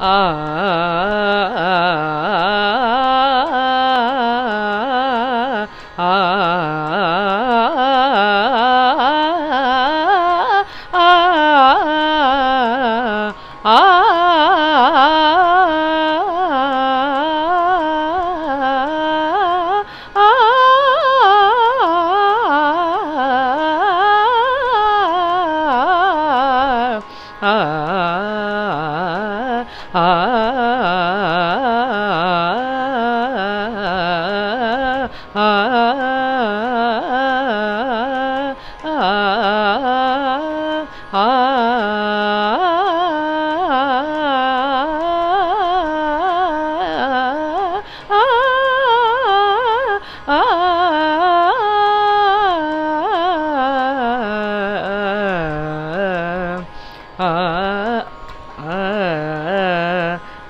ah ah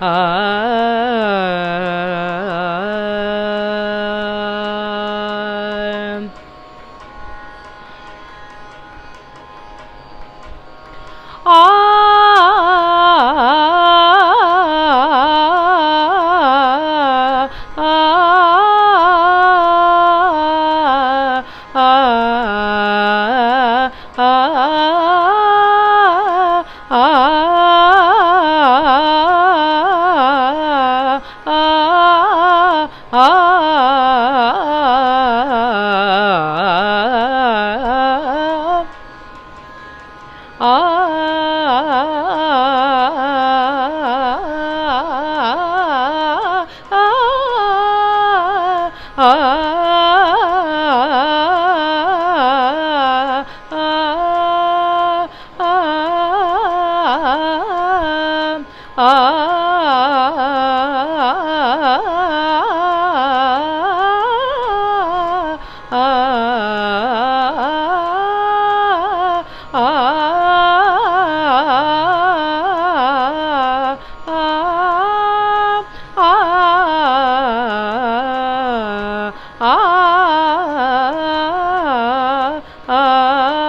ah, ah, ah, ah ah ah